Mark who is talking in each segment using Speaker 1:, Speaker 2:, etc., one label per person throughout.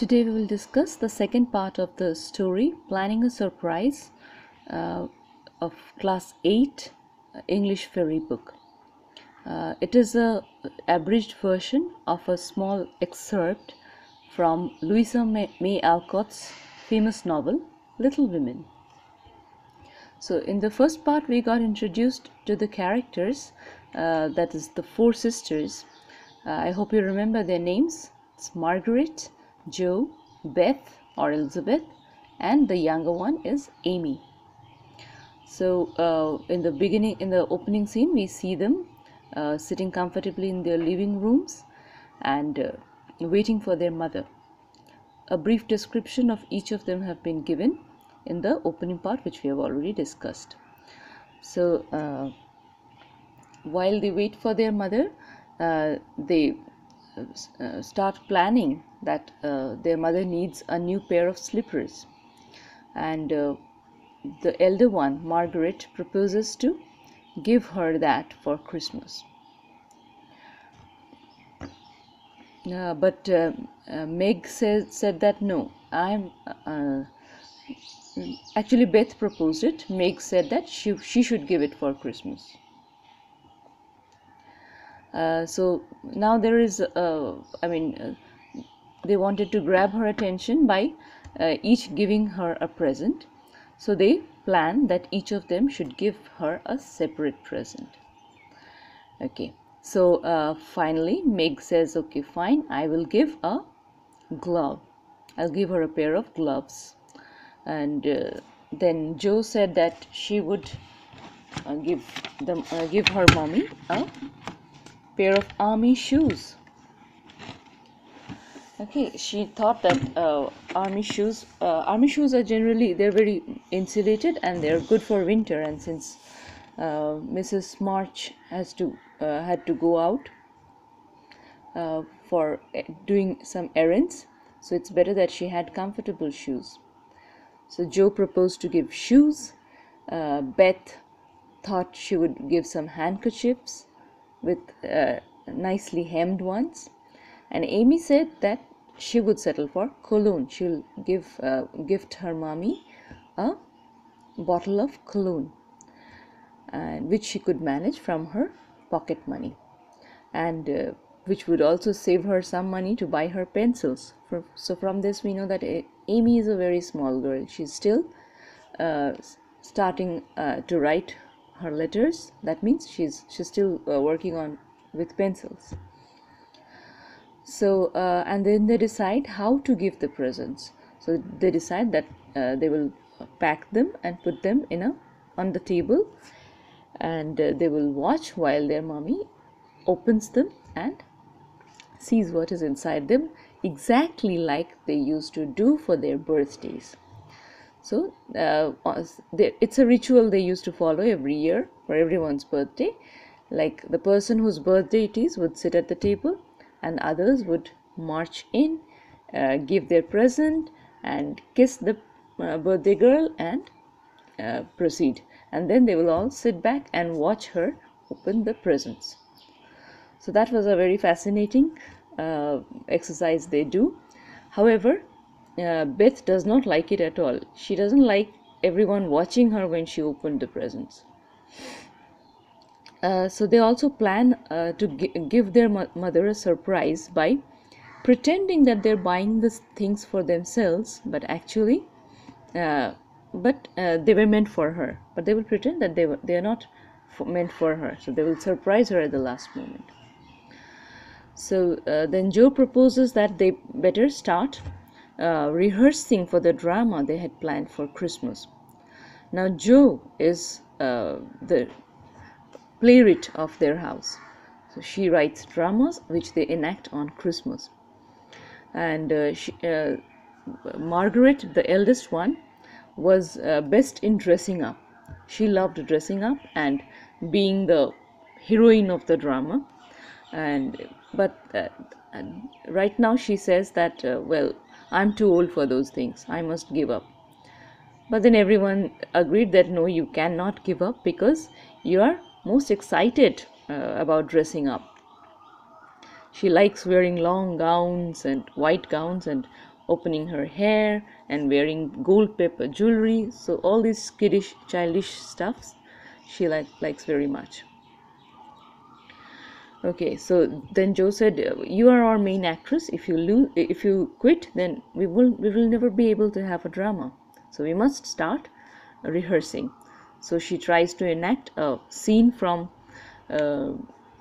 Speaker 1: Today we will discuss the second part of the story Planning a Surprise uh, of Class 8 uh, English Fairy Book. Uh, it is a abridged version of a small excerpt from Louisa May, May Alcott's famous novel Little Women. So in the first part we got introduced to the characters uh, that is the four sisters. Uh, I hope you remember their names. It's Margaret, Jo, Beth or Elizabeth, and the younger one is Amy. So uh, in the beginning, in the opening scene, we see them uh, sitting comfortably in their living rooms and uh, waiting for their mother. A brief description of each of them have been given in the opening part, which we have already discussed. So uh, while they wait for their mother, uh, they uh, start planning that uh, their mother needs a new pair of slippers. And uh, the elder one margaret proposes to give her that for christmas. Uh, but uh, meg said, said that no i'm actually beth proposed it. Meg said that she, she should give it for christmas so now there is uh, i mean uh, they wanted to grab her attention by uh, each giving her a present. So they planned that each of them should give her a separate present. Okay. So uh, finally meg says okay fine. I will give a glove. I'll give her a pair of gloves. And then Jo said that she would give them give her mommy a pair of army shoes. Okay she thought that uh, army shoes uh, army shoes are generally they're very insulated and they're good for winter. And since uh, mrs march has to uh, had to go out uh, for uh, doing some errands so it's better that she had comfortable shoes. So jo proposed to give shoes. Beth thought she would give some handkerchiefs with uh, nicely hemmed ones. And amy said that she would settle for cologne. She'll give uh, gift her mommy a bottle of cologne and which she could manage from her pocket money. And uh, which would also save her some money to buy her pencils. So from this we know that amy is a very small girl. She's still uh, starting uh, to write her letters that means she's she's still uh, working on with pencils. So uh, and then they decide how to give the presents. So they decide that uh, they will pack them and put them in a on the table and uh, they will watch while their mommy opens them and sees what is inside them exactly like they used to do for their birthdays so uh, it's a ritual they used to follow every year for everyone's birthday. Like the person whose birthday it is would sit at the table and others would march in uh, give their present and kiss the uh, birthday girl and uh, proceed. And then they will all sit back and watch her open the presents. So that was a very fascinating uh, exercise they do. However uh, Beth does not like it at all. She doesn't like everyone watching her when she opened the presents. Uh, so they also plan uh, to give their mo mother a surprise by pretending that they're buying the things for themselves, but actually, uh, but uh, they were meant for her. But they will pretend that they were they are not meant for her. So they will surprise her at the last moment. So uh, then Jo proposes that they better start uh, rehearsing for the drama they had planned for Christmas. Now, Jo is uh, the playwright of their house. So she writes dramas which they enact on Christmas. And uh, she, uh, Margaret, the eldest one, was uh, best in dressing up. She loved dressing up and being the heroine of the drama. And but uh, right now she says that well I'm too old for those things. I must give up. But then everyone agreed that no, you cannot give up because you are most excited uh, about dressing up. She likes wearing long gowns and white gowns and opening her hair and wearing gold paper jewelry so all these kiddish childish stuffs she like likes very much okay so then jo said you are our main actress. If you lose if you quit then we will we will never be able to have a drama. So we must start rehearsing. So she tries to enact a scene from uh,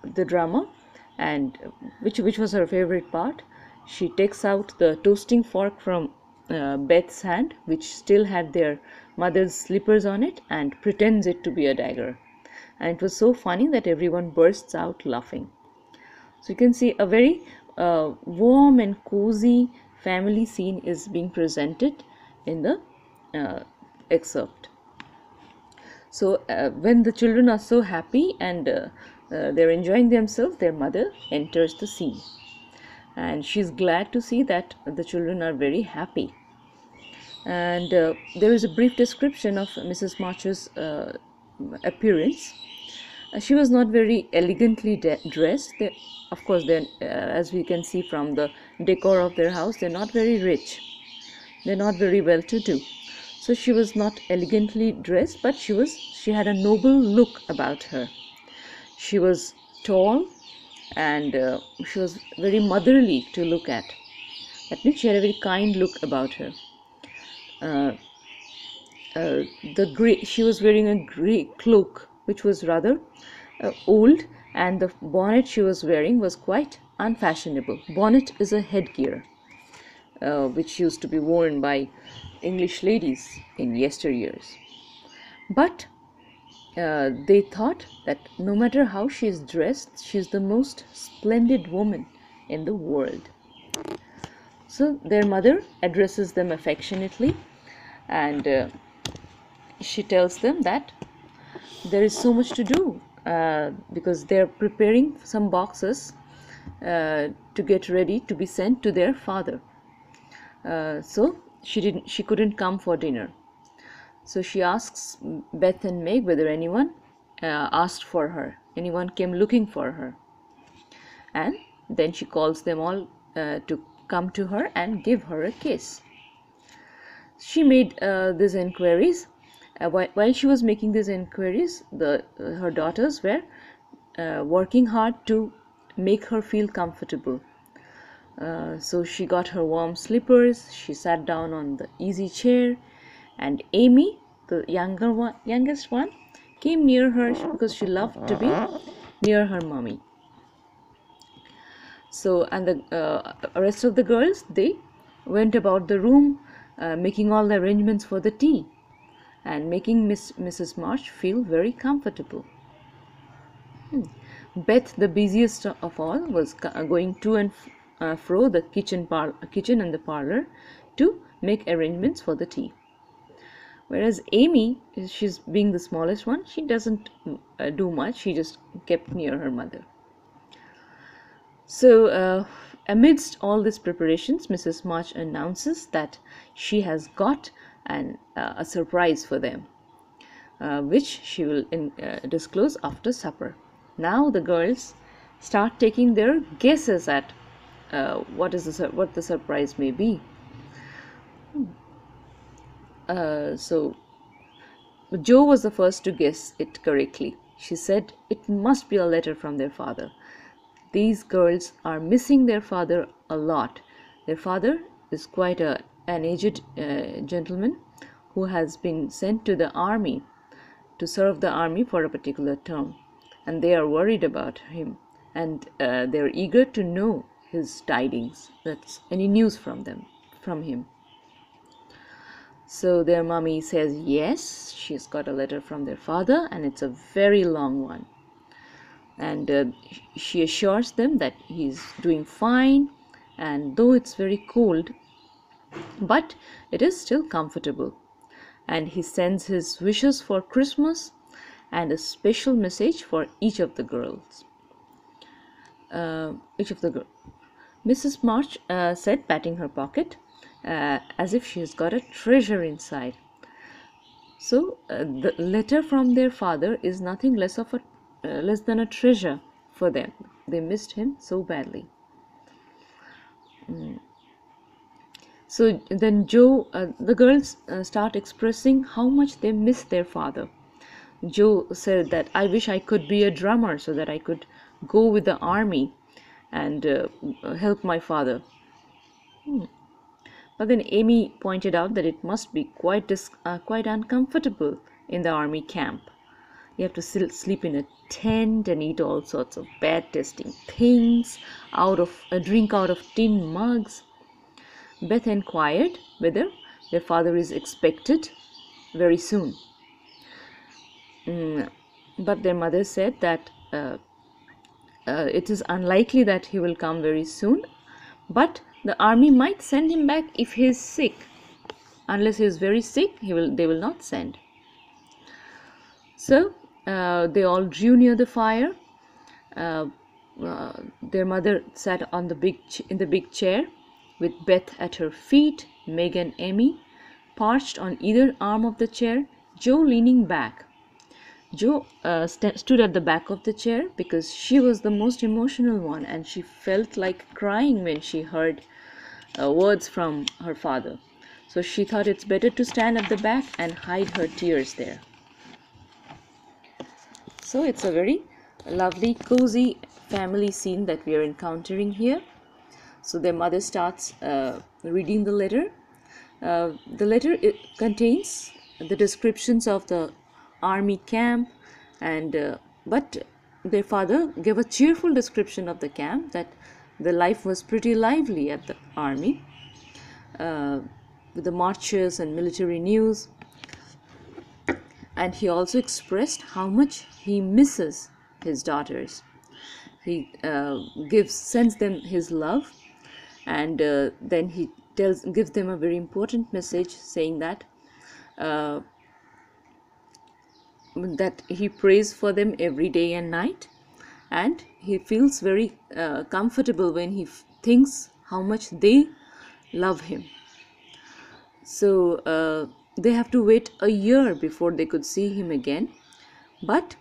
Speaker 1: the drama and which which was her favorite part. She takes out the toasting fork from uh, Beth's hand which still had their mother's slippers on it and pretends it to be a dagger and it was so funny that everyone bursts out laughing. So you can see a very uh, warm and cozy family scene is being presented in the uh, excerpt. So uh, when the children are so happy and uh, uh, they're enjoying themselves their mother enters the scene. And she's glad to see that the children are very happy. And uh, there is a brief description of mrs march's appearance she was not very elegantly dressed. They, of course then as we can see from the decor of their house they're not very rich. They're not very well to do. So she was not elegantly dressed but she was she had a noble look about her. She was tall and uh, she was very motherly to look at. That means she had a very kind look about her. Uh, uh, the gray she was wearing a gray cloak which was rather uh, old and the bonnet she was wearing was quite unfashionable bonnet is a headgear uh, which used to be worn by English ladies in yesteryears. But uh, they thought that no matter how she is dressed, she is the most splendid woman in the world. So their mother addresses them affectionately and uh, she tells them that there is so much to do uh, because they are preparing some boxes uh, to get ready to be sent to their father. Uh, so she didn't she couldn't come for dinner. So she asks beth and meg whether anyone uh, asked for her anyone came looking for her. And then she calls them all uh, to come to her and give her a kiss. She made these inquiries uh, while, while she was making these inquiries the uh, her daughters were uh, working hard to make her feel comfortable. Uh, so she got her warm slippers she sat down on the easy chair and amy the younger one youngest one came near her because she loved to be near her mommy. So and the uh, rest of the girls they went about the room uh, making all the arrangements for the tea and making Miss Mrs. March feel very comfortable. Hmm. Beth, the busiest of all, was going to and uh, fro the kitchen, par- kitchen and the parlor to make arrangements for the tea. Whereas Amy, she's being the smallest one, she doesn't uh, do much, she just kept near her mother. So, uh, amidst all these preparations, Mrs. March announces that she has got an, uh, a surprise for them, uh, which she will in, uh, disclose after supper. Now, the girls start taking their guesses at uh, what is the what the surprise may be. Uh, so Jo was the first to guess it correctly. She said it must be a letter from their father. These girls are missing their father a lot. Their father is quite a, an aged uh, gentleman who has been sent to the army to serve the army for a particular term, and they are worried about him. And uh, they are eager to know his tidings. That's any news from them from him. So their mommy says yes she's got a letter from their father and it's a very long one. And uh, she assures them that he's doing fine. And though it's very cold but it is still comfortable and he sends his wishes for christmas and a special message for each of the girls uh, each of the girls Mrs. March uh, said, patting her pocket, uh, as if she has got a treasure inside. So, uh, the letter from their father is nothing less of a uh, less than a treasure for them. They missed him so badly. Mm. So then Jo, uh, the girls uh, start expressing how much they miss their father. Jo said that I wish I could be a drummer so that I could go with the army and uh, help my father. Hmm. But then Amy pointed out that it must be quite dis- uh, quite uncomfortable in the army camp. You have to sleep in a tent and eat all sorts of bad tasting things out of uh, drink out of tin mugs. Beth inquired whether their father is expected very soon. Mm, but their mother said that uh, uh, it is unlikely that he will come very soon, but the army might send him back if he is sick. Unless he is very sick, he will they will not send. So uh, they all drew near the fire. Uh, uh, their mother sat on the big in the big chair, with Beth at her feet, Meg and Amy perched on either arm of the chair, Jo leaning back. Jo uh, st- stood at the back of the chair because she was the most emotional one and she felt like crying when she heard uh, words from her father. So she thought it's better to stand at the back and hide her tears there. So it's a very lovely, cozy family scene that we are encountering here. So their mother starts uh, reading the letter. Uh, the letter contains the descriptions of the army camp and uh, but their father gave a cheerful description of the camp that the life was pretty lively at the army uh, with the marches and military news. And he also expressed how much he misses his daughters. He uh, gives sends them his love and uh, then he tells gives them a very important message saying that uh, that he prays for them every day and night. And he feels very uh, comfortable when he thinks how much they love him. So uh, they have to wait a year before they could see him again. But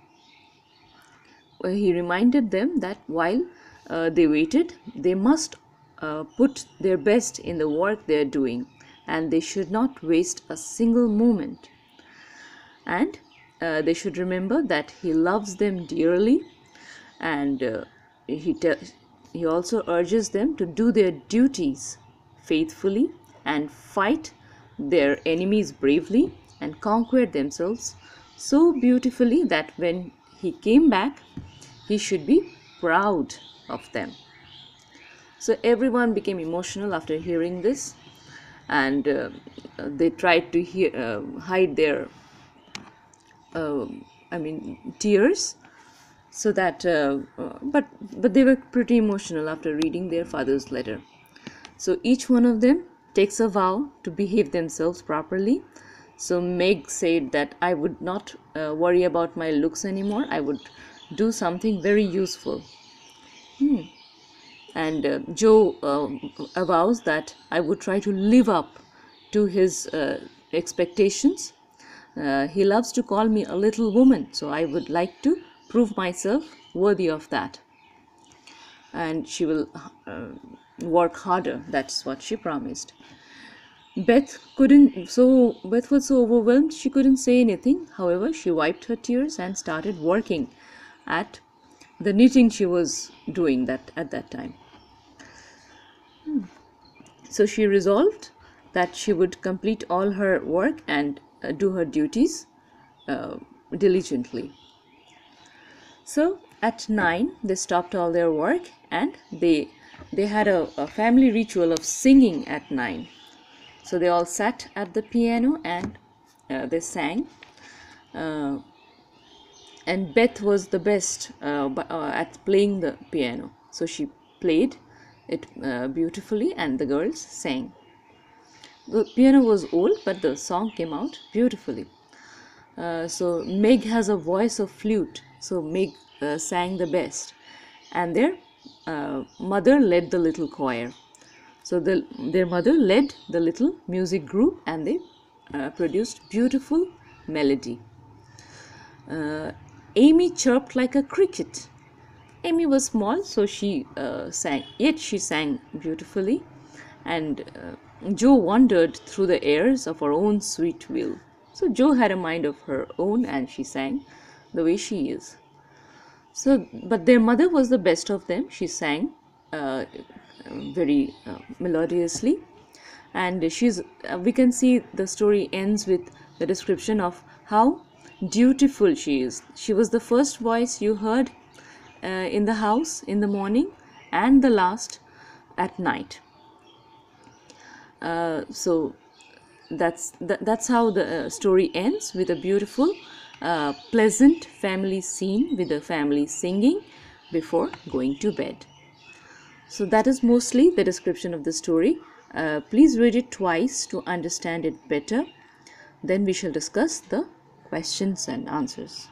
Speaker 1: uh, he reminded them that while uh, they waited they must uh, put their best in the work they are doing and they should not waste a single moment. And uh, they should remember that he loves them dearly and uh, he, te- he also urges them to do their duties faithfully and fight their enemies bravely and conquer themselves so beautifully that when he came back he should be proud of them so everyone became emotional after hearing this and uh, they tried to hear, uh, hide their uh, I mean, tears. So that, uh, uh, but but they were pretty emotional after reading their father's letter. So each one of them takes a vow to behave themselves properly. So Meg said that I would not uh, worry about my looks anymore. I would do something very useful. And uh, Jo uh, avows that I would try to live up to his uh, expectations uh, he loves to call me a little woman, so I would like to prove myself worthy of that. And she will uh, work harder. That's what she promised. Beth couldn't, so Beth was so overwhelmed she couldn't say anything. However, she wiped her tears and started working at the knitting she was doing that at that time. So she resolved that she would complete all her work and uh, do her duties uh, diligently. So at nine, they stopped all their work and they they had a, a family ritual of singing at nine. So they all sat at the piano and uh, they sang. Uh, and Beth was the best uh, uh, at playing the piano. So she played it beautifully, and the girls sang. The piano was old, but the song came out beautifully. Uh, so Meg has a voice of flute, so Meg uh, sang the best, and their uh, mother led the little choir. So the, their mother led the little music group, and they uh, produced beautiful melody. Uh, Amy chirped like a cricket. Amy was small, so she uh, sang, yet she sang beautifully and uh, Jo wandered through the airs of her own sweet will. So Jo had a mind of her own and she sang the way she is. So, but their mother was the best of them. She sang uh, very uh, melodiously and she's uh, we can see the story ends with the description of how dutiful she is she was the first voice you heard uh, in the house in the morning and the last at night. Uh, so that's that, that's how the uh, story ends with a beautiful uh, pleasant family scene with the family singing before going to bed. So that is mostly the description of the story. Uh, please read it twice to understand it better. Then we shall discuss the questions and answers